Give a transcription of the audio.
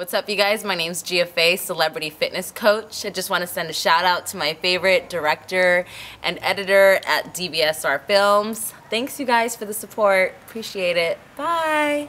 What's up, you guys? My name's Gia Fey, celebrity fitness coach. I just want to send a shout out to my favorite director and editor at DvsR Films. Thanks, you guys, for the support. Appreciate it. Bye.